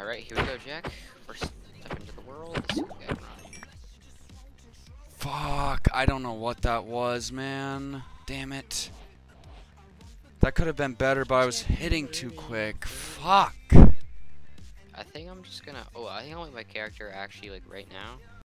Alright, here we go, Jack. First step into the world. Fuck, I don't know what that was, man. Damn it. That could have been better, but I was hitting too quick. Fuck. I think I'm just gonna. Oh, I think I'll make my character actually like right now.